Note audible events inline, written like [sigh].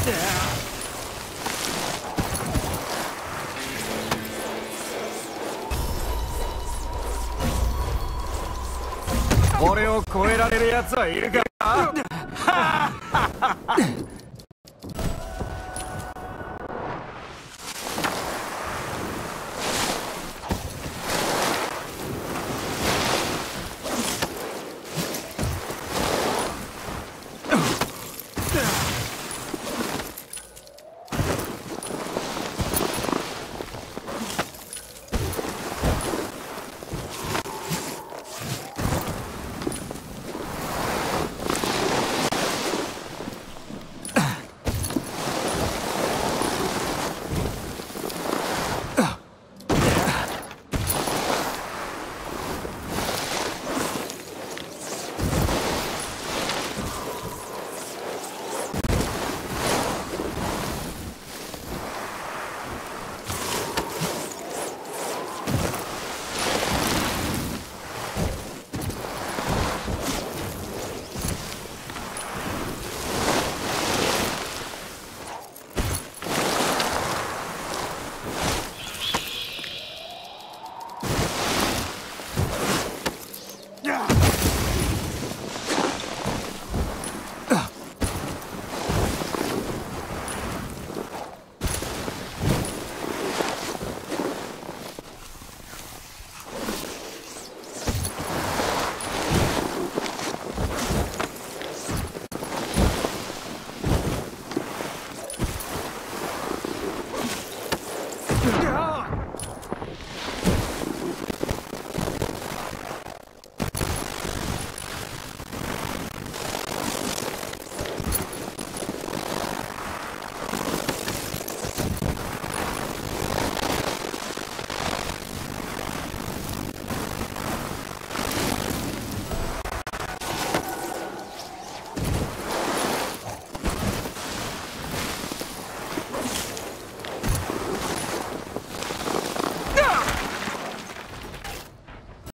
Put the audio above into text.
って。俺を超えられる奴はいるか [laughs]